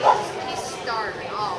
he's, starving all